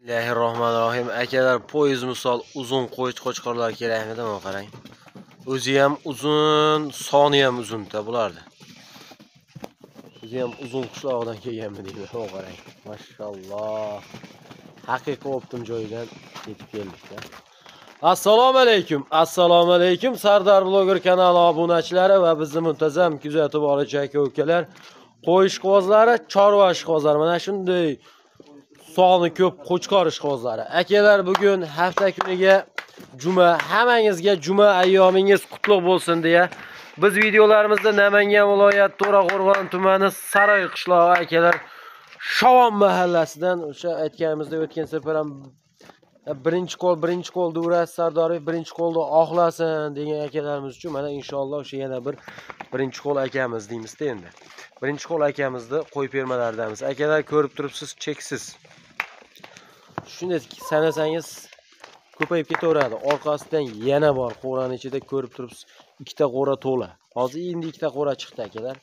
Bismillahirrohmanirrohim. Akalar, poyiz misol uzun qo'y qo'chqorlar kerakmidi? Mana qarang. O'zi ham uzun, soni ham uzunda bularni. O'zi ham uzun qishloqdan kelganmi deydi. Mana qarang. Mashalloh. Haqiqiy optim joyidan yetib keldik-da. Assalomu alaykum. Assalomu alaykum. Sardar bloger kanali obunachilari va bizni muntazam kuzatib boruvchi aka-ukalar. Qo'y ishqibozlari, chorva ishqibozlari mana shunday sog'ni ko'p qo'chqor ishqibozlari. Akalar, bugun hafta kuniga juma, hammangizga juma ayyomingiz qutlug' bo'lsin deya biz videolarimizda Namangan viloyati To'raqo'rg'on tumani Saroy qishlog'i akalar shovon mahallasidan o'sha aytganimizdek o'tgan safar ham birinchi qo'l birinchi qo'l Duras Sardoriy birinchi qo'lni oqlasin degan akalarimiz uchun mana inshaalloh o'sha yana bir birinchi qo'l akamiz deymizda endi. Birinchi qo'l akamizni qo'yib bermalaridamiz Akalar ko'rib turibsiz, cheksiz. Shunday sanasangiz ko'payib ketaveradi. Orqasidan yana bor qo'rani ichida ko'rib turibsiz, ikkita qo'ra to'la. Hozir endi ikkita qo'ra chiqdi akalar.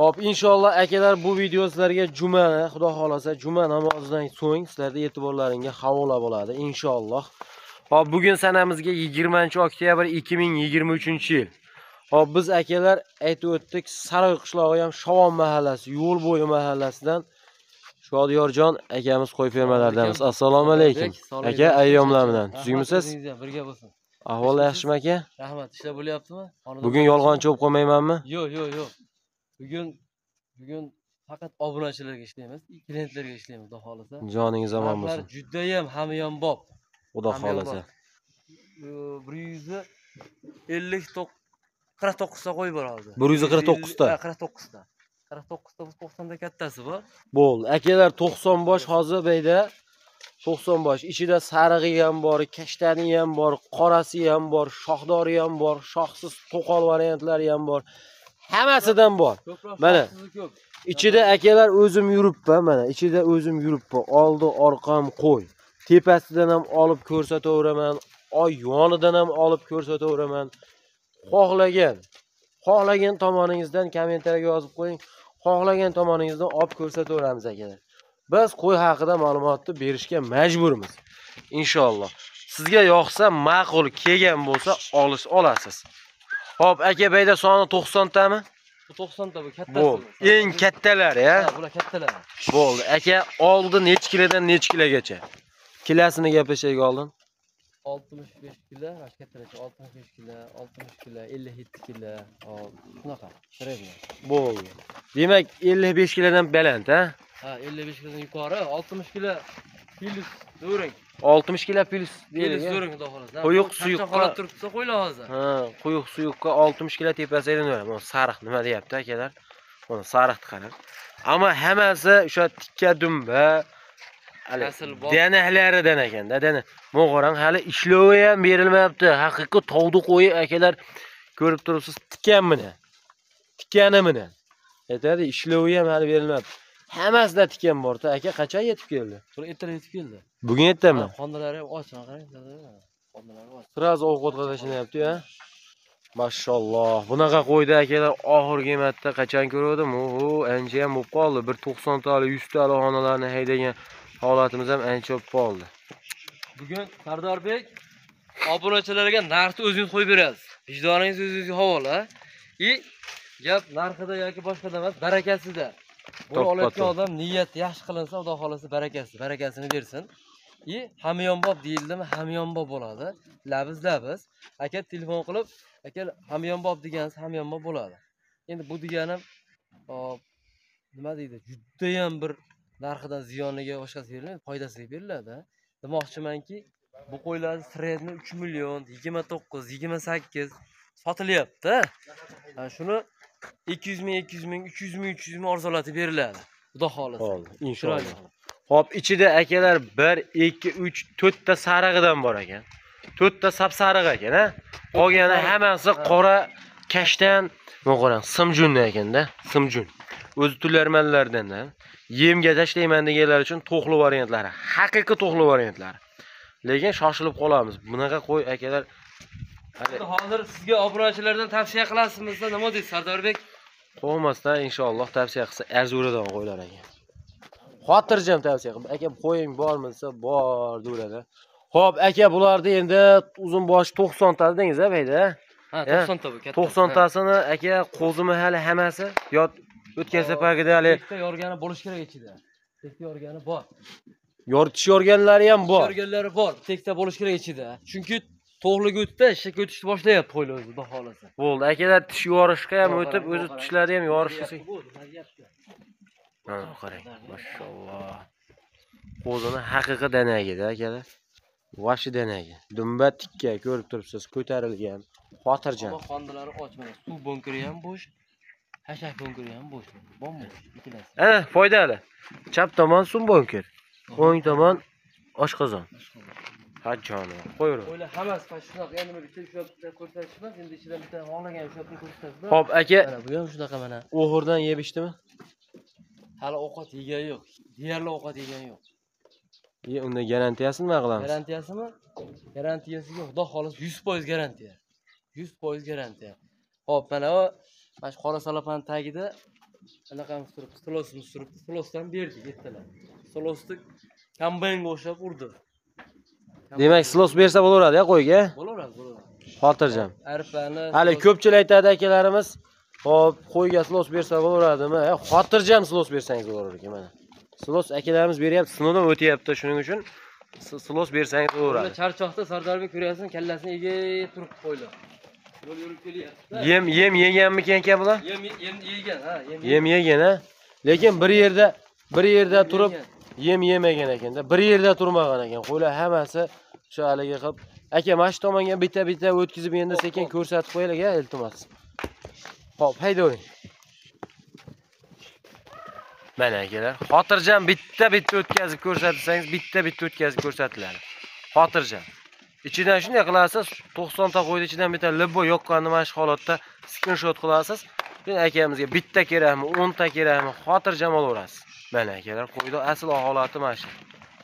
Hop, inshaalloh akalar bu video sizlarga juma, xudo xohlasa juma namozidan so'ng sizlarda e'tiborlaringga havola bo'ladi inshaalloh. Hop, bugun sanamizga 20-oktyabr 2023-yil. Hop, biz akalar aytib o'tdik, Saroy qishlog'i ham shovon mahallasi, yo'l bo'yi mahallasidan Shodiyorjon akamiz qo'y fermalaridamiz. Assalomu alaykum. Aka, ayyomlar bilan tuzukmisiz? Birga bo'lsin. Ahvol yaxshimi aka? Rahmat. Ishlar bo'lyaptimi? Bugun yolg'onchi bo'lib qolmaymanmi? Yo'q, yo'q, yo'q. Bugun bugun faqat obunachilarga ishlaymiz, klientlarga ishlaymiz, xudo xolasa. Joningiz omon bo'lsin. Juda ham hamyonbop. Xudo hamyonbop. xolasa. Bu 159 49 ta qo'y bor hozir. 149 ta? Ha, 49 ta. 49 ta bu 90 da kattasi bor Bo'ldi. Akalar 90 bosh hozir beyda 90 bosh. Ichida sarig'i ham bor, kashtani ham bor, qorasi ham bor, shohdori ham bor, shohsiz to'qol variantlari ham bor. Hammasidan bor. Mana. Ichida akalar o'zim yuribman mana. Ichida o'zim yuribman. Oldi, orqam qo'y. Tepasidan ham olib ko'rsataveraman. Oy yonidan ham olib ko'rsataveraman. Xohlagan, xohlagan tomoningizdan kommentariyaga yozib qo'ying. Xohlagan tomoningizdan olib ko'rsataveramiz akalar. Biz qo'y haqida ma'lumotni berishga majburmiz. Inshaalloh. Sizga yoqsa, ma'qul kelgan bo'lsa, olish olasiz. Hop, aka bayda soni 90 tami? Bu 90 ta bu kattasi. Bo'ldi. Eng kattalari, Ha, ha? bular kattalar. Bo'ldi. Aka, oldi necha kilodan necha kilogacha? Kilasini gaplashaga oldin. 65 kilo, mana shu kattalar 65 kilo, 60 kilo, 57 kilo. Hop, shunaqa. Sredniy. Bo'ldi. Demak, 55 kilodan baland, ha? Ha, 55 kilodan yuqori, 60 kilo plus zo'ring. 60 kilo plus Plus deylik. zo'ring xudo xolasa. Quyuq suyuqqa- holat turibsa qo'ylar hozir. Ha, quyuq suyuqqa 60 kilo tepasidan. Mana sariq nima deyapti akalar? Mana sariqni qarang. Ammo hammasi o'sha tikka dumba. Danahlaridan ekanda, dana. Mana qarang, hali ishlovi ham berilmayapti. Haqiqiy tovdi qo'yi akalar ko'rib turibsiz, tikanmini. Tikani mini. Aytadi, ishlovi ham hali berilmayapti. Hammasida tikan bor-da. Aka qachon yetib keldi? Ertaga yetib keldi. Bugun yetdimi? Qonlari ham och, qarang. Qonlari och. Sraz ovqat qadashinyapti ya. Mashalloh. Bunaqa qo'ydi akalar oxirgi marta qachon ko'rdim? Oho, ancha ham bo'lib qoldi. Bir 90 tali, 100 tali xonalarni haydagan holatimiz ham ancha bo'lib qoldi. Bugun Sardorbek obunachilarga narxni o'zingiz qo'yib berasiz. Vijdoningiz o'zingizga havola. И gap narxida yoki boshqada emas, barakasida. Buni olayotgan odam niyati yaxshi qilinsa, Xudo xolasa barakasi, barakasini bersin. И hamyonbop deyildimi, hamyonbop bo'ladi. Labiz labiz. Aka telefon qilib, aka hamyonbop degansiz, hamyonbop bo'ladi. Endi bu deganim nima deydi? Juda ham bir narxidan ziyoniga boshqasi berilmaydi, foydasiga beriladi. Demoqchimanki, bu qo'ylar sredni 3 million, 29, 28 sotilyapti. Ha, shuni 200 ming, 200 ming, 300 ming, 300 ming orzulatib beriladi. Xudo. Bo'ldi, Chiroyli. inshaalloh. Hop, ichida akalar 1, 2, 3, 4 ta sarig'idan bor ekan. 4 ta sapsariq ekan, ha? Qolgani hammasi qora kashtan, mana qarang, simjundan ekanda, simjun. O'zi tularmanlardan. Yemga tashlayman deganlar uchun to'qli variantlari, haqiqiy to'qli variantlari. Lekin shoshilib qolamiz. Bunaqa qo'y akalar Hozir sizga obunachilardan tavsiya qilasizmi? Nima deysiz Sardorbek? Qolmasdan inshaalloh tavsiya qilsa arzuradan qo'ylar ekan. xotirjam tavsiya qilib aka qo'ying bormi desa bor deveradi ho'p aka bularni endi uzun boshi to'qsonta dedingiz a payda ha Ya, to'qsonta bu katta to'qsontasini aka qo'zimi hali hammasi yo o'tgan safargida hali tekka yorgani bo'lishi kerak ichida. Tekka yorgani bor. Yoritish yorganlari ham bor. yorganlari bor. Tekka bo'lishi kerak ichida. Chunki to'g'liga o'tdi ishga o'tishni boshlayapti qo'ylar o'zi xudo xohlasa. Bo'ldi. Akalar tish yorishga ham o'tib o'zi tishlari ham vaziyatda. mana qarang. Mashalloh. Qo'zini haqiqiy danagida akalar. Vashi danagi. Dumba tikka ko'rib turibsiz ko'tarilgan. Xotirjam. Qondilari och mana suv bunkiri ham bo'sh hashak bunkiri ham bo'sh bo'sh ikkalasi ana foydali chap tomon suv bunkir o'ng tomon oshqozon ha jonim qo'yaver o'yla hammasi mana shunaqa endi bir bitta ushlab ko'rsatish emas endi ichidan bitta xohlagan ushlabni ko'rsatasiz ho'p aka. Mana bu ham shunaqa mana. O'g'irdan yeb ichdimi? Hali ovqat yegani yo'q. Deyarli ovqat yegani yo'q. Ye, unda garantiyasini nima qilamiz garantiyasimi garantiyasi yo'q. Xudo xohlasa yuz foiz garantiya. Yuz foiz garantiya. Ho'p mana mana shu qora salopani tagida anaqamiz turibdi? Silosimiz turibdi silosdan berdik ertalar silosni kombaynga o'xshab urdi. Demak silos bersa bo'laveradi ya qo'yga? Bo'laveradi bo'laveradi. Xotirjam. Arpani hali ko'pchilik aytadi akalarimiz hop qo'yga silos bersa bo'laveradimi? Xotirjam silos bersangiz bo'laver ekan mana. Silos akalarimiz beryapti sinovdan o'tyapti shuning uchun silos bersangiz bo'laveradi. charchoqda sardorbek ko'ryapsan kallasini egib turibdi qo'ylar yo'l yurib kelyapti yem yem yeganmikan aka bular? Yem yem yegan ha yem yegan. a lekin bir yerda bir yerda turib yem yemagan ekanda bir yerda turmagan ekan. Qo'ylar hammasi shu haligi qilib aka mana shu tomonga bitta bitta o'tkazib endi sekin ko'rsatib qo'yaylik a iltimos. Ho'p haydavering mana akalar xotirjam bitta bitta o'tkazib ko'rsatsangiz bitta bitta o'tkazib ko'rsatiladi. Xotirjam ichidan shunday qilasiz to'qsonta qo'yni ichidan bitta libo yoqqanini mana shu holatda skrinshot qilasiz. Keyin akamizga bitta kerakmi o'nta kerakmi xotirjam olaverasiz. Mana akalar qo'yni asl holati mana shu.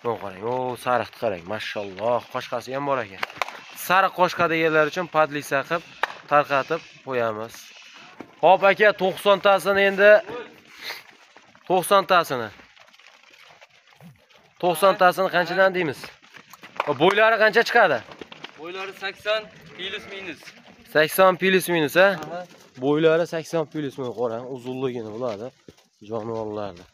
Bu qarang o sariqni qarang mashalloh qoshqasi ham bor ekan. Sariq qoshqa deganlar uchun podlisa qilib tarqatib qo'yamiz. Hop aka to'qsontasini endi to'qsontasini. To'qsontasini qanchadan deymiz? Bo'ylari qancha chiqadi? Bo'ylari sakson plus minus. Sakson plus minus a Aha. bo'ylari sakson plus minus. Qarang uzunligini biladi jonivorlarni.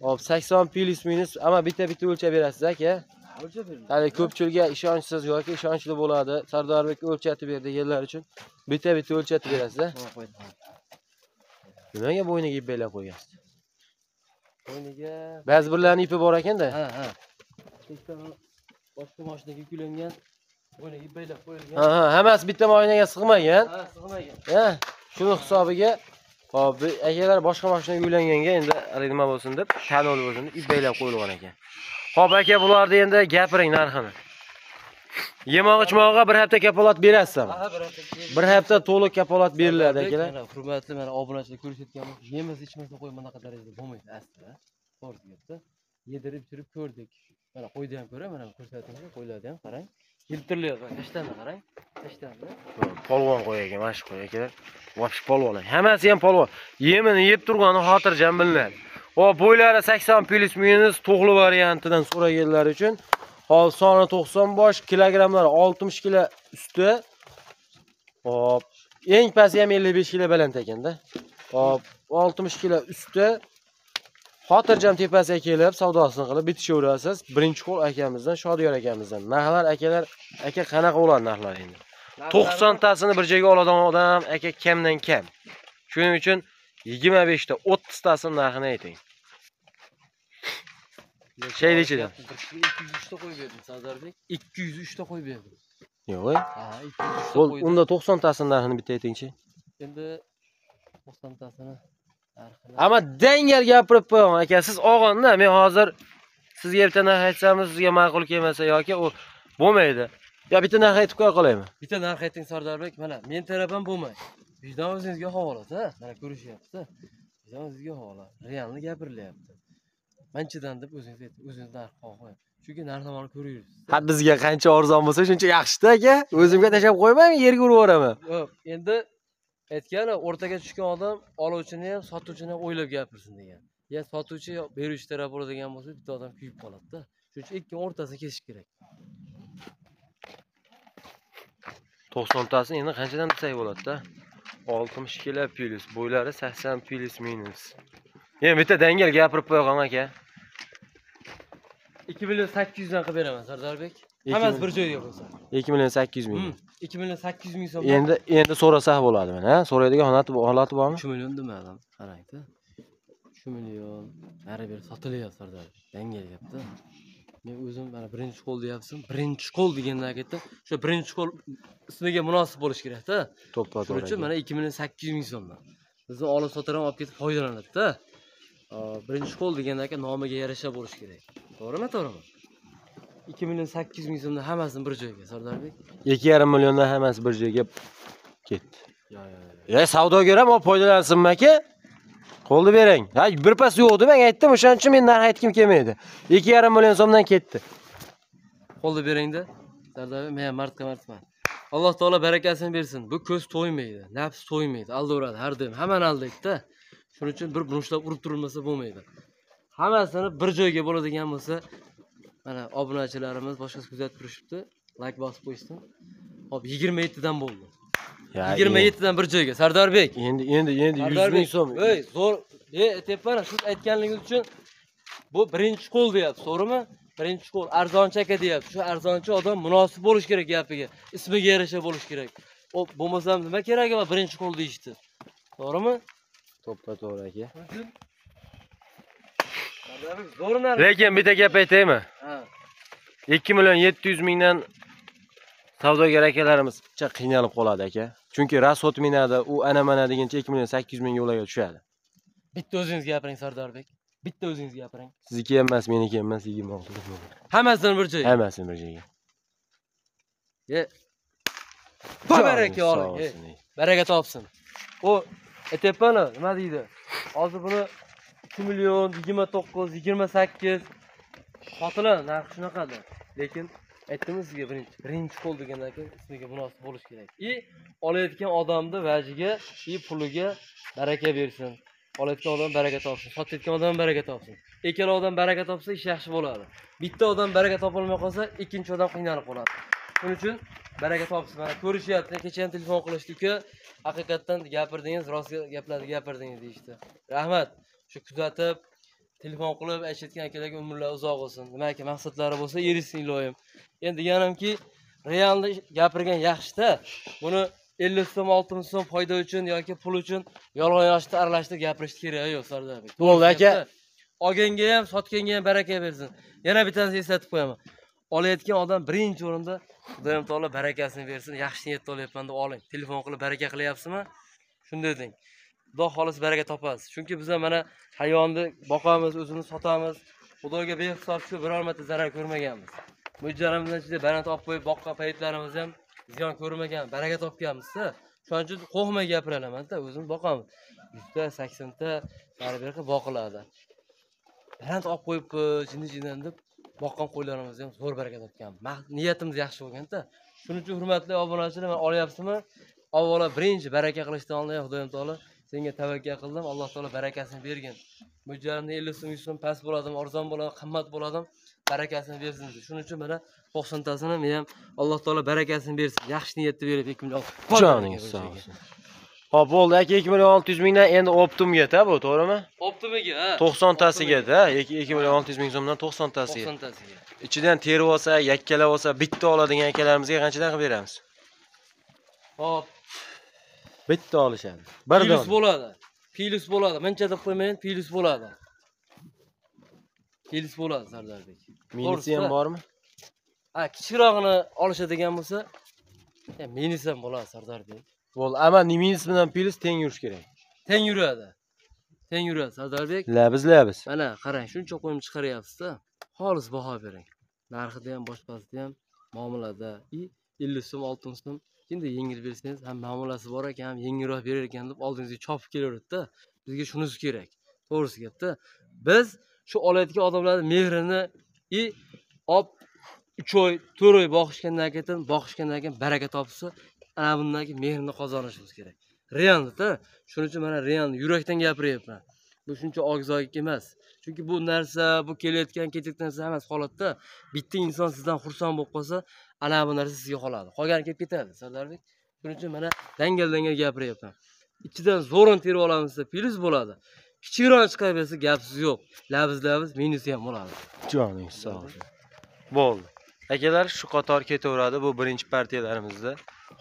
Hop sakson plus minus. Ammo bitta bitta o'lchab berasiz aka? O'lchab bering hali ko'pchilikga ishonchsiz yoki ishonchli bo'ladi. Sardorbek o'lchatib ber deganlar uchun. Bitta bitta o'lchatib berasiz a Mana qo'ydim. nimaga bo'yniga ip belab qo'yasiz bo'yniga ba'zi birlarni ipi bor ekanda. Ha ha. Boshqa mashinaga yuklangan bo'yniga baylab qo'yilgan. Ha ha hammasi bitta moynaga sig'magan ha? Sig'magan ha? Shuni hisobiga hop akalar boshqa mashinaga uylanganga endi nima bo'lsin deb kanal bo'lsin deb ip belab qo'yilgan ekan. Hop aka bularni endi gapiring narxini. Yemoq ichmog'iga bir hafta kafolat berasizmi? Ha bir hafta bir hafta to'liq kafolat beriladi akalar. hurmatli mana obunachilar ko'rishayotganmiz yemiz ichmasa qo'y bunaqa darajada bo'lmaydi aslida to'g'ri gapda yedirib ichirib ko'rdik. Mana qo'yni ham ko'ray mana ko'rsating qo'ylarni ham qarang filtrlayapti tashtani qarang tashtani polvon qo'y ekan mana shu qo'y akalar вообще polvon. Hammasi ham polvon. Yemini yeb turgani xotirjam bilinadi. Hop bo'ylari sakson plyus minus to'g'li variantidan so'raganlar uchun hop soni to'qson bosh kilogrammlari oltmish kilo usti. Hop. Eng pasti ham ellik besh kilo baland ekanda. Hop. Oltmish kilo usti. Xotirjam tepasiga kelib savdosini qilib bitishaverasiz. Birinchi qo'l akamizdan shodiyor akamizdan. Narxlar akalar aka qanaqa bo'ladi narxlar endi? To'qsontasini bir joyga oladigan odam aka kamdan kam. Shuning uchun yigirma beshta o'ttiztasini narxini ayting. Shayni ichida. ikki yuz uchta qo'y berdim sardorbek ikki yuz uchta qo'y berdim. Yo'q ha ikki yuz uchta unda to'qsontasini narxini bitta aytingchi. Endi to'qsontasini ammo dangal gapirib qo'yaman aka siz og'anda men hozir sizga bitta narx aytsam sizga ma'qul kelmasa yoki u bo'lmaydi. Yo bitta narx aytib qo'ya qolaymi? Bitta narx ayting sardorbek mana men tarafim bo'lmay. Vijdon o'zingizga havolada mana ko'rishyapti. Vijdon o'zingizga havola realni gapirilyapti. Manchidan deb o'zingiz ayting o'zingiz narx qo'ying. Chunki ko'ryapsiz? Ha bizga qancha arzon bo'lsa shuncha yaxshida aka. O'zimga tashlab qo'ymaymi yerga urib yuboraman? Yo'q endi aytgani o'rtaga tushgan odam oluvchini ham sotuvchini ham o'ylab gapirsin degan. Ya sotuvchi yo beruvchi taraf bo'ladigan bo'lsa bitta odam kuyib qoladida shuning uchun ikki o'rtasini kesish kerak. To'qsontasi endi qanchadan desak bo'ladida oltmish kilo plyus bo'ylari sakson plyus minus. Endi bitta dangal gapirib qo'yaman aka. Ikki million sakkiz yuzdan qilib beraman sardorbek hammasi bir joyga bo'lsa ikki million sakkiz yuz ming Hmm, ikki million sakkiz yuz ming so'm endi endi so'rasak bo'ladi mana ha? so'raydigan holati holati bormi uch million demadim qarangda uch million bari bir sotilyapti sardorbek dangal gapda men o'zim mana birinchi qo'l deyapsan birinchi qo'l degandan ketdim o'sha birinchi qo'l ismiga munosib bo'lishi kerakda to'ppa shuning uchun mana ikki million sakkiz yuz ming so'mdan bizni olib sotar ham olib ketib foydalanadida birinchi qo'l degandan keyin nomiga yarasha bo'lishi kerak to'g'rimi to'g'rimi ikki million sakkiz yuz ming so'mdan hammasini bir joyga ikki yarim milliondan hammasi bir joyga ketdi. Yo yo yo e savdogar ham olib foydalansinmi aka qo'lni bering ha birpas yo'q deb men aytdim o'shaning uchun men narx aytgim kelmaydi. Ikki yarim million so'mdan ketdi. Qo'lni beringda sardorbek men ham mardga mardman. Alloh taolo barakasini bersin. Bu ko'z to'ymaydi nafs to'ymaydi. Aldaveradi har doim. Hammani aldaydida shuning uchun bir burushlab urib turilmasa bo'lmaydi. Hammasini bir joyga bo'ladigan bo'lsa mana obunachilarimiz boshqasi kuzatib turishibdi. Layk bosib qo'yishsin. Hop yigirma yettidan bo'ldi. Ya, yigirma yettidan bir joyga. Sardorbek endi endi endi yuz Sardarbek, ming so'm. ey zo'r. Tepani siz aytganingiz uchun bu birinchi qo'l deyapti to'g'rimi? Birinchi qo'l. Arzonchi aka deyapti. Shu arzonchi odam munosib bo'lishi kerak gapiga. Ismiga yarasha bo'lishi kerak. Bo'lmasam nima keragi bor birinchi qo'l deyishdi? To'g'rimi? To'ppa to'g'ri aka. Sardarbek, zo'r narsa. Lekin bitta gap aytaymi? Ha, ikki million yetti yuz mingdan savdogar akalarimiz picha qiynalib qoladi aka. Chunki rasxod minadi u ana mana deguncha ikki million sakkiz yuz ming yo'lga tushadi. Bitta o'zingiz gapiring sardorbek bitta o'zingiz gapiring. Sizniki ham emas meniki ham emas yigirma olti hammasini bir joyga hammasini bir joyga. Ye. Baraka oling baraka topsin. U tepani nima deydi? Hozir buni ikki million yigirma to'qqiz yigirma sakkiz sotiladi narxi shunaqada lekin aytdimmi sizga birinchi birinchi qo'l degandan keyin ismiga munosib bo'lishi kerak. И olayotgan odamni vajiga и puliga baraka bersin. Olayotgan odam baraka topsin. Sotayotgan odam baraka topsin. Ikkala odam baraka topsa ish yaxshi bo'ladi. Bitta odam baraka topolmay qolsa ikkinchi odam qiynalib qoladi. Shuning uchun baraka topsin. Mana ko'rishyapti kecha ham telefon qilishdi uka haqiqatdan gapirdingiz rost gaplarni gapirdingiz deyishdi. Rahmat. Shu kuzatib telefon qilib aytishayotgan akalarga umrlar uzoq bo'lsin. Nimaki maqsadlari bo'lsa erishsin iloyim. Endi deganimki realni gapirgan yaxshida buni ellik so'm oltmish so'm foyda uchun yoki pul uchun yolg'on yoshni aralashtirib gapirish keragi yo'q sardarbek Bo'ldi, aka. olganga ham sotganga ham baraka bersin. Yana bittasini eslatib qo'yaman. Olayotgan odam birinchi o'rinda xudoyim taolo barakasini bersin. Yaxshi niyatda olyapman deb oling. Telefon qilib baraka qilyapsizmi? Shunday deng xudo xohlasa baraka topasiz. Chunki bizlar mana hayvonni boqamiz o'zini sotamiz. Xudoga behisob shu biror marta zarar ko'rmaganmiz. Mo'ljalimizni ichida baland olib qo'yib boqqan paytlarimiz ham ziyon ko'rmagan baraka topganmizda. Shuning uchun qo'rqmay gapiralamanda o'zimiz boqamiz. Yuzta saksonta bari bir boqiladi. Baland olib qo'yibmi jinni jindan deb boqqan qo'ylarimiz ham zo'r baraka topgan. Niyatimiz yaxshi bo'lganda. Shuning uchun hurmatli obunachilar mana olyapsizmi? Avvalo birinchi baraka qilishdan oldin xudoyim taolo senga tavakkal qildim. Alloh taolo barakasini bergin. Mo'ljalimda ellik so'm yuz so'm past bo'ladimi arzon bo'ladimi qimmat bo'ladimi? Barakasini bersin. Shuning uchun mana to'qsontasini men ham alloh taolo barakasini bersin. Yaxshi niyatda berib ikki million joningiz sog' olsin ho'p bo'ldi. Aka ikki million olti yuz mingdan endi optimgada bu to'g'rimi? Optimiga ha. To'qsontasigada ikki ikki million olti yuz ming so'mdan to'qsontasiga. To'qsontasiga. Ichidan terib olsa yakkalab olsa bitta oladigan akalarimizga qanchadan qilib beramiz? Hop bitta olishadi. Bir dona bo'ladi. Pilus bo'ladi. Muncha deb qo'ymayin pilus bo'ladi. Pilus bo'ladi sardarbek. Minisi ham bormi? Ha kichikrog'ini olishadigan bo'lsa e, minus ham bo'ladi sardarbek. Bo'ldi ama minus bilan plus teng yurish kerak. Teng yuradi. Teng yuradi sardarbek. Labis labis. Mana qarang shuncha qo'yim chiqaryapsizda xolis baho bering. Narxida ham boshqasida ham muomalada. И ellik so'm oltmish so'm endi yengil bersangiz ham muomalasi bor ekan ham yengilroq berar ekan deb oldingizga chopib kelaveradida bizga shunisi kerak. To'g'risi gapda biz shu olayotgan odamlarni mehrini и olib uch oy to'rt oy boqishgandan keyin boqishgandan keyin baraka topsa ana bundan keyin mehrini qozonishimiz kerak. Realnida shuning uchun mana real yurakdan gapiryapman. Bu shuncha og'zoyik emas. Chunki bu narsa, bu kelayotgan ketayotgan narsa emas holatda bitta inson sizdan xursand bo'lib qolsa, ana bu narsa sizga qoladi. Qolgani kelib ketadi, Sardarbek. Shuning uchun mana dangal-dangal gapiryapman. Ichidan zo'rin terib olamiz desa, plyus bo'ladi. Kichikroq chiqarib bersa gapsiz yo'q. labiz labiz minusi ham bo'ladi. joning sog' bo'ldi akalar shu qator ketaveradi bu birinchi partiyalarimizda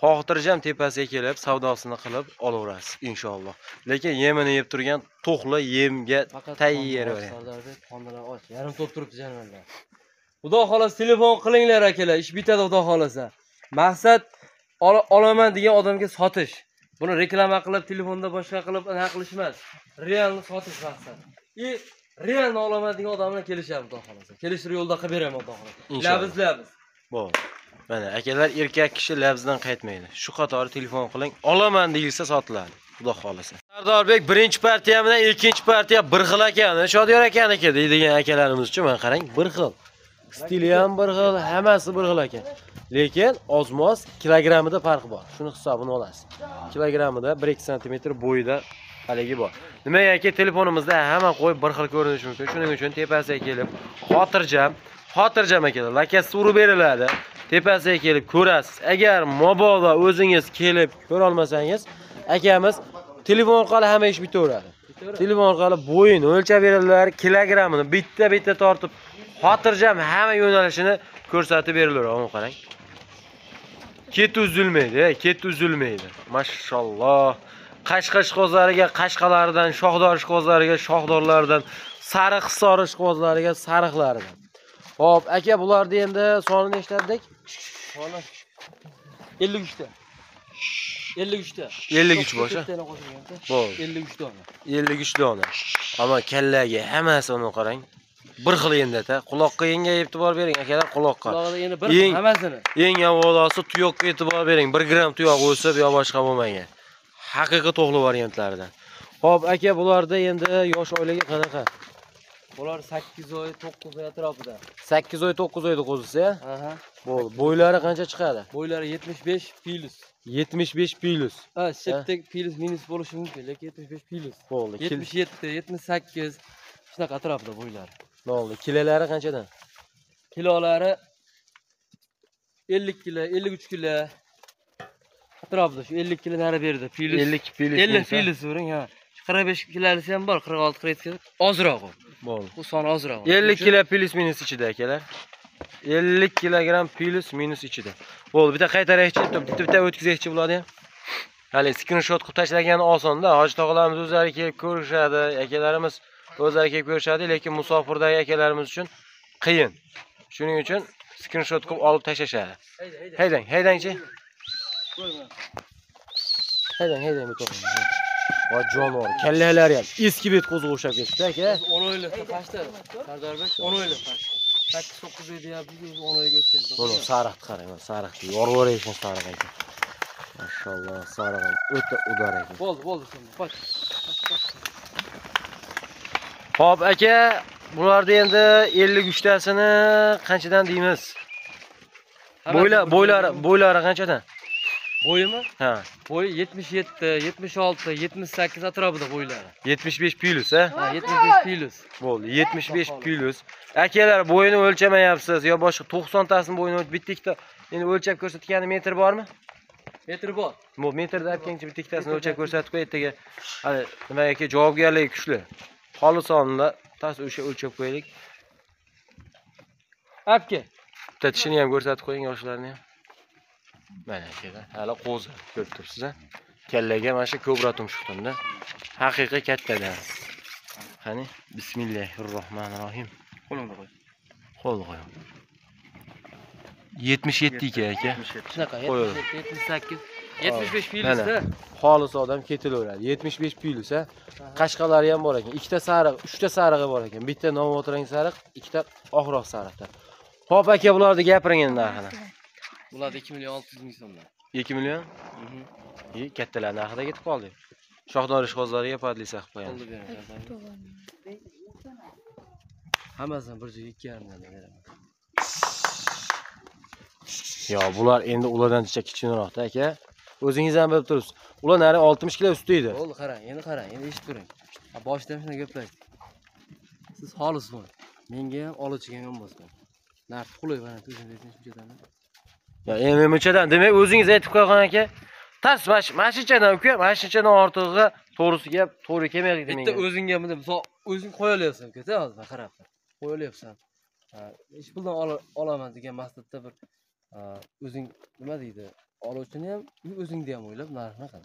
xotirjam tepasiga kelib savdosini qilib olaverasiz inshaalloh lekin yemini yeb turgan to'qli yemga tayyor qonni och. Yarim to'p turibdi janalar. Xudo xohlasa telefon qilinglar akalar, ish bitadi xudo xohlasa. Maqsad ol- olaman degan odamga sotish. Buni reklama qilib, telefonda boshqa qilib anaqa qilish emas. Realni sotish maqsad. I realni olaman degan odam bilan kelishamiz xudo xohlasa. Kelishir yo'lda qilib beraman xudo xohlasa. Labz labz. bo'ldi mana akalar erkak kishi labzdan qaytmaydi. Shu qatori telefon qiling. Olaman deyilsa sotiladi. Xudo xohlasa. Sardorbek birinchi partiya bilan ikkinchi partiya bir xil ekan. Shodiyor akaniki deydigan akalarimizchi mana qarang bir xil. Stili ham bir xil hammasi bir xil ekan. Lekin ozmoz kilogrammida farq bor. Shuni hisobini olasiz. Kilogrammida 1-2 santimetr bo'yida haligi bor. Nimagaki telefonimizda hamma qo'y bir xil ko'rinishi mumkin. Shuning uchun tepasiga kelib xotirjam xotirjam akalar lakasi urib beriladi. Tepasiga kelib ko'rasiz. Agar mabodo o'zingiz kelib ko'rolmasangiz akamiz telefon orqali hamma ish bitaveradi. Telefon orqali bo'yini o'lchab beradilar kilogrammini bitta bitta tortib xotirjam hamma yo'nalishini ko'rsatib berilaveradi qarang. Keti uzilmaydi keti uzilmaydi. Mashalloh. Qashqa ishqozlariga qashqalaridan shohdor ishqozlariga shohdorlaridan sariq hisor ishqozlariga sariqlaridan Xo'p, aka bularni endi soni nechta dedik? Soni 53 ta. 53 ta. 53 boshqa? Bittani qo'shilganda Bo'ldi. 53 dona. 53 dona. Ammo kallaga hammasi uni qarang. Bir xil endi-da. Quloqqa yenga e'tibor bering akalar, quloqqa. Qulog'ida yana bir hammasini. Eng avvalosi tuyoqqa e'tibor bering. 1 gram tuyoq bo'lsa, yo boshqa bo'lmagan. Haqiqiy to'g'li variantlaridan. Xo'p, aka bularda endi yosh oilaga qanaqa? Bular 8 oy, 9 oy atrofida. 8 oy, 9 oyda qo'zisi, Aha. bo'ldi. Bo'ylari qancha chiqadi? Bo'ylari 75 plus. 75 plus. Ha, sheptek plus minus bo'lishi mumkin, lekin 75 plus. Bo'ldi. Kil- 77, 78 shunaqa atrofida bo'ylari. Bo'ldi. Kilolari qanchadan? Kilolari 50 kilo, 53 kilo atrofida shu 50 kilo nari berdi. Plus 50 plus. 50 bo'lsa- plus bo'ring ha. 45 kilolisi ham bor, 46 47 ozroq u. Bo'ldi. Bu son ozroq. 50 kilo plus minus ichida akalar. 50 kilogramm plus minus ichida. Bo'ldi, bitta qaytaraychi, bitta bitta o'tkazaychi bo'ladi ham. Hali skrinshot qilib tashlagan osonda. Hoji tog'alarimiz o'zlari kelib ko'rishadi, akalarimiz o'zlari kelib ko'rishadi, lekin musofirdagi akalarimiz uchun qiyin. Shuning uchun skrinshot qilib olib tashlashadi. Hayda, hayda. Haydang, haydangchi. Haydang, haydang bitta. Va jonivor, kallalari ham eski bet qo'zi o'xshab ketdi aka. 10 oylik qashdi. Sardorbek 10 oylik qashdi. 8-9 oy deyapti, 10 oyga o'tgan. Mana sariqni qarang, mana sariqni yorvorayotgan sariq ekan. Mashalloh, sariq o'ta udar ekan. Bo'ldi, bo'ldi. Xo'p, aka, bularni endi 53 tasini qanchadan deymiz? Bo'ylar, bo'ylari, bo'ylari qanchadan? Bo'yimi? Ha, Bo'yi 77, 76, 78 atrofida bo'ylari. 75 plus, ha? Ha, 75 plus. Bo'ldi, 75 plus. Akalar, bo'yini o'lchamayapsiz yo boshqa 90 tasini bo'yini bitta ikkita endi o'lchab ko'rsatgani metr bormi? Metr bor. Bu metrda aytgancha bitta ikkitasini o'lchab ko'rsatib qo'y, ertaga hali nimaga javobgarligi kuchli. Xolis sonda tas o'sha o'lchab qo'yaylik. Apke. Bitta tishini ham ko'rsatib qo'ying yoshlarni ham. Mana akalar, hali qo'zi ko'rib turibsiz? Kallaga mana shu ko'bra tumshuqdanda. Haqiqiy kattadan. Qani, bismillahirrohmanirrohim. Qo'lingda qo'y. Qo'l qo'ying. 77 ekan aka. Shunaqa. 77, 78, 75 Mana. plusda. Xolis odam ketilaveradi. 75 plus a. Qashqalari ham bor ekan. Ikkita sariq, uchta sarig'i bor ekan. Bitta novot rang sariq, ikkita oqroq sariqdan. Xo'p aka, bularni gapiring endi narxini. Bular 2 million 600 ming so'mdan. 2 million. Mhm. И kattalar narxida ketib qoldik. Shohdor ishqozlariga podlisa qilib qo'yamiz. Qo'lda beraman. Hammasini bir joyga 2 yarimdan beraman. Yo, bular endi ulardan chicha kichikroqda aka. O'zingiz ham bilib turibsiz. Ular nari 60 kilo ustida edi. Bo'ldi, qarang, endi qarang, endi eshitib turing. Boshida ham shunday gaplashdik siz xolisman menga ham oluvchiga ham yonbosman narx qulay mana o'zingiz ayting munchadan demak o'zingiz aytib qo'ygan aka. Tas mana shunchadan uka, mana shunchadan ortig'iga to'g'risi gap to'g'ri kelmaydi bitta menga. o'zingga bunday misol o'zing qo'yalyapsan uka hozir qarab Ha, hech puldan ola- olaman degan maqsadda bir o'zing nima deydi? Oluvchini ham o'zingni ham o'ylab narxni qil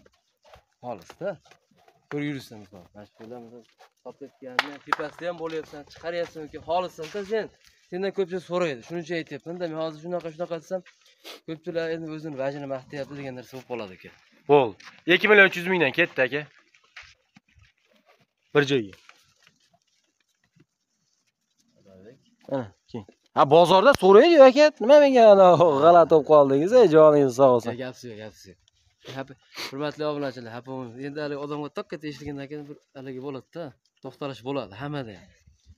xolisda ko'rib yuribsan misol. Mana shu puldan misol sotayotganini tepasida ham bo'lyapsan chiqaryapsan uka xolisanda sen sendan ko'pchilik so'raydi. Shuning uchun aytyapmanda men hozir shunaqa shunaqa desam ko'pchilik endi o'zini vajini maqtayapti degan narsa bo'lib qoladi uka Bo'l. 2 million 300 mingdan ketdi aka. Bir joyga. Ana, keyin. Ha, bozorda so'raydi aka. Nima menga g'alati bo'lib qoldingiz, ey joningiz sog' Ya, bo'lsin. gapsiz yo'q gapsiz yo'q hurmatli obunachilar endi haligi odamga tokka tegishligidan keyin bir haligi bo'ladida to'xtalish bo'ladi hammada ham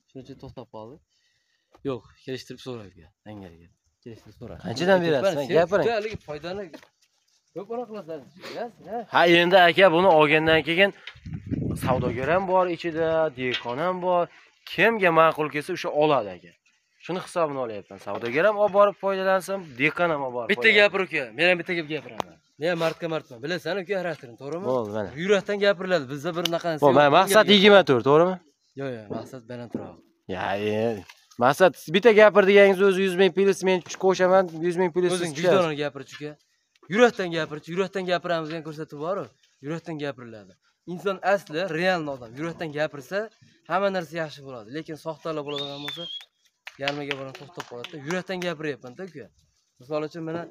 shuning uchun to'xtab qoldi yo'q kelishtirib so'ra uka Qanchadan berasiz? Gapiring. haligi foydani ko'p ora qilasan Ya, ya. Ha, endi aka buni olgandan keyin savdogar ham bor ichida, dehqon ham bor. Kimga ma'qul kelsa o'sha oladi aka. Shuni hisobini olyapman. Savdogar ham olib borib foydalansin, dehqon ham olib borib. bitta gapir uka men ham bitta gap gapiraman men ham mardga mardman bilasan uka xarakterini to'g'rimi Bo'ldi, mana. yurakdan gapiriladi bizda bir naqa Bo'ldi, mana maqsad 24, to'g'rimi? yo'q yo'q maqsad balandroq Ya, maqsad bitta gapir deganingiz o'zi 100 ming plyus men qo'shaman, 100 ming plyus siz o'zing vijdonini gapirchi uka yurakdan gapirchi yurakdan gapiramiz degan ko'rsatuv boru. Yurakdan gapiriladi. Inson asli realniy odam. Yurakdan gapirsa hamma narsa yaxshi bo'ladi. Lekin soxtalar bo'ladigan bo'lsa yarmiga borib to'xtab qoladida. Yurakdan gapiryapmanda uka misol uchun mana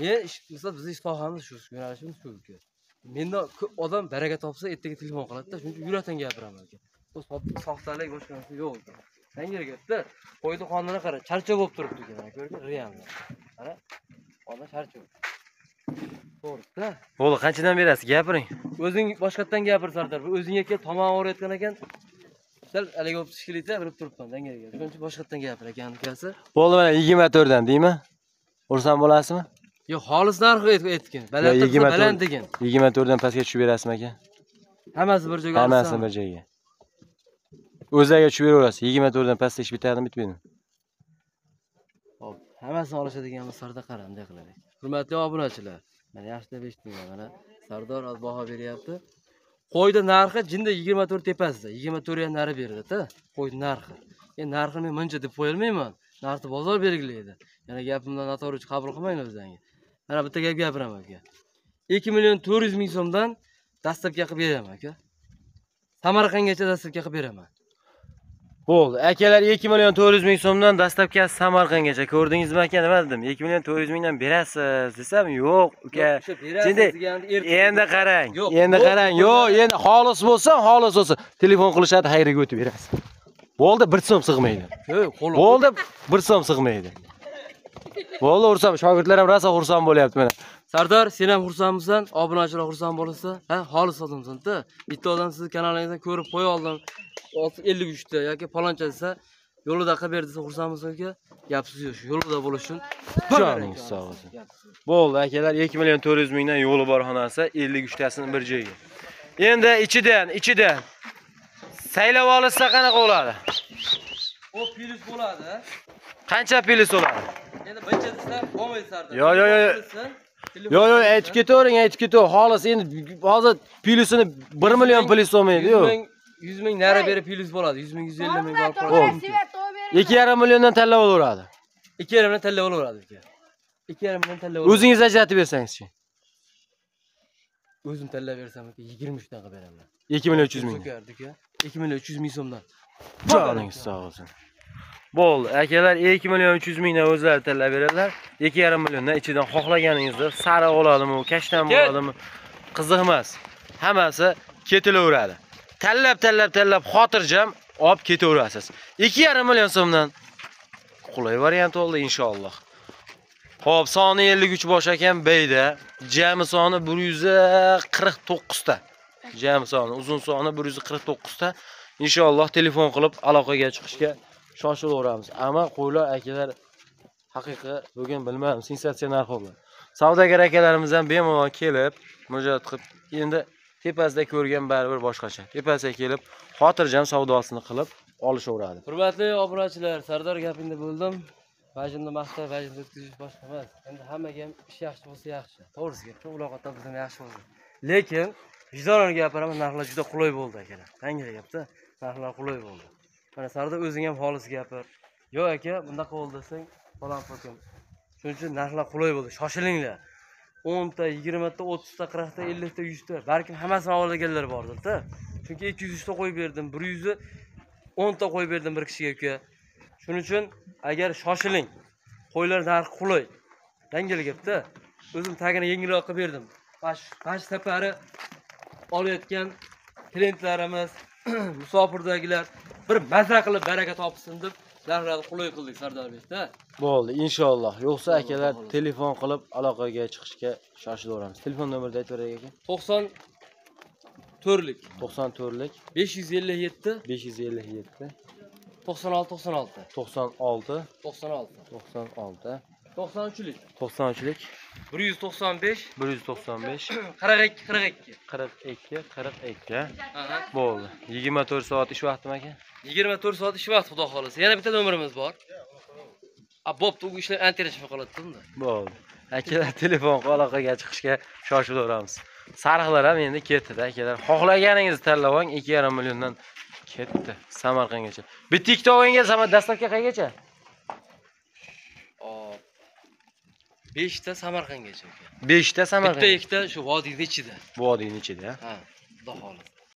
men ish- misol bizni sohamiz shu yo'nalishimiz shu uka mendan ko'p odam baraka topsa ertaga telefon qiladida shuning uchun yurakdan gapiraman uka soxtalik boshqa narsa yo'q tanga gapda qo'yni qonini qara charchoq bo'lib turibdi mana ko'rdingmi realniy qara odam charchoq to'g'risida Bo'ldi, qanchadan berasiz? Gapiring. o'zing boshqatdan gapir sardor bu o'zingga kelib tomog'im og'riyotgan ekan sal haligi olib shikilita bilib turibman dangaga shuning uchun boshqatdan gapir ekan ukasi Bo'ldi, mana 24 dan deymi? Ursam bo'lasizmi? yo'q xolis narxi ayt- aytgin baland tursa 24 baland degin 24 dan pastga tushib berasizmi aka? hammasi bir joyga Hammasi olsam bir joyga. O'zlariga tushib beraverasiz. 24 dan pastga ish bitadimi, bitmaydimi? Hop, hammasini olishadigan bo'lsa qara bunday qiladik hurmatli obunachilar. Mana yaxshi deb eshitdinglar mana sardor hozir baho beryapti. Qo'yni narxi jinda yigirma to'rt tepasida. Yigirma to'rt ham nari beridida qo'yni narxi. Endi narxini men buncha deb qo'yolmayman. Narxni bozor belgilaydi. Yana gapimdan noto'g'ri qabul qilmanglar o'zlaringiz mana bitta gap gapiraman aka. Ikki million to'rt yuz ming so'mdan dastlabki qilib beraman aka. Samarqandgacha dastlabki qilib beraman Bo'ldi. Akalar 2 million 400 ming so'mdan dastlabki Samarqandgacha ko'rdingizmi aka? Nima dedim? 2 million 400 mingdan berasiz desam, yo'q, uka. Endi endi qarang. Endi qarang. yo'q, endi xolis bo'lsa, xolis bo'lsa, telefon qilishadi, xayriga o'tib berasiz. Bo'ldi, 1 so'm sig'maydi. Bo'ldi, 1 so'm sig'maydi. Bo'ldi, ursam, shogirdlar ham rosa xursand bo'lyapti mana. Sardor, sen ham xursandmisan? Obunachilar xursand bo'lsa, ha, xolis odamsan-da. Bitta odam sizni kanalingizdan ko'rib qo'ya oldim. 53 ta yoki paloncha desa, yo'lida qilib ber desa xursandmisan aka? Gapsiz yo'q, yo'lida bo'lish uchun. Joningiz sog' bo'lsin. Bo'ldi, akalar 2 million 400 mingdan yo'li bor xonasi 53 tasini bir joyga. Endi ichidan, ichidan saylab olsa qanaqa bo'ladi? O plyus bo'ladi. Qancha plyus bo'ladi? Endi buncha desa bo'lmaydi Sardor. Yo, yo, yo, yo. Yo'q, yo'q, aytib ketavering, aytib ketavering. Xolis endi hozir plyusini 1 million plyus bo'lmaydi, 100 yo'q. ming 100 ming nari berib plyus bo'ladi. 100 ming 150 ming Bo'ldi. qoladi. 2,5 milliondan tanlab olaveradi. 2,5 million tanlab olaveradi aka. 2,5 million tanlab olaveradi. O'zingiz ajratib bersangizchi. O'zim tanlab bersam aka 23 dan qilib beraman. 2 million 300 ming. So'kardi aka. 2 million 300 ming so'mdan. Joningiz sog' bo'lsin. Bo'ldi, akalar 2 million 300 mingdan o'zlari tanlab beradilar. 2,5 milliondan ichidan xohlaganingizni sariq bo'ladimi, kashtan Ket. bo'ladimi, qiziq emas. Hammasi ketilaveradi. Tanlab, tanlab, tanlab xotirjam olib ketaverasiz. 2,5 million so'mdan qulay variant bo'ldi inshaalloh. Xo'p, soni 53 bosh ekan Beyda. Jami soni 149 ta. Jami soni, uzun soni 149 ta. Inshaalloh telefon qilib aloqaga chiqishga shoshilaveramiz. Ammo qo'ylar akalar haqiqiy bugun bilmadim, sensatsiya narxi bilan Savdogar akalarimiz ham bemalol kelib, murojaat qilib, endi tepasida ko'rgan baribir boshqacha. Tepasiga kelib xotirjam savdosini qilib olishaveradi. Hurmatli obunachilar sardor gapingda bo'ldim. Vajinni maqtab vajinni o'tkazish boshqa emas. Endi hammaga ham ish yaxshi bo'lsa yaxshi. To'g'risi gapda uloqotda bizdan yaxshi bo'ldi lekin vijdonan gapiraman narxlar juda qulay bo'ldi akalar. Yangi gapda? Narxlar qulay bo'ldi. Mana sarda o'zing ham xolis gapir. Yo'q aka bunaqa bo'ldi desang falon pokim shuning uchun narxlar qulay bo'ldi shoshilinglar o'nta yigirmata o'ttizta qirqta ellikta yuzta. Balkim hammasini olganlar bordirda chunki ikki yuz uchta qo'yib berdim bir yuzi o'nta qo'yib berdim bir kishiga uka shuning uchun agar shoshiling qo'ylar narxi qulay. Yangil gapda. O'zim tagini yengilroq qilib berdim. Mana shu- mana shu safari olayotgan klientlarimiz musofirdagilar bir maza qilib baraka topsin deb narxlarni qulay qildik sardorbekda bo'ldi inshaalloh yo'qsa akalar telefon qilib aloqaga chiqishga shoshilaveramiz telefon nomerni aytib beray aka to'qson to'rtlik to'qson to'rtlik besh yuz ellik yetti besh yuz ellik yetti to'qson olti to'qson olti to'qson olti to'qson olti to'qson olti to'qson uchlik to'qson uchlik bir yuz to'qson besh bir yuz to'qson besh qirq ikki qirq ikki qirq ikki qirq ikki bo'ldi yigirma to'rt soat ish vaqtimi aka yigirma to'rt soat ish vaqti xudo xohlasa. Yana bitta nomerimiz bor. Bo'pti u ishlar chiqib qoladida unda bo'ldi akalar telefon qilib aloqaga chiqishga shoshilaveramiz sariqlar ham endi ketdida akalar. Xohlaganingizni tanlab oling ikki yarim milliondan ketdi samarqandgacha. Bitta ikkita olganga sama dastlabki qayergacha Hop. Beshta samarqandgacha aka beshta bitta samarqand ikkita shu vodiyni ichida. Vodiyni ichida. Ha xudo xohlasa